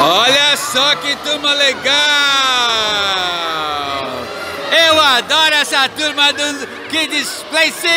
Olha só que turma legal! Eu adoro essa turma do Kids Place!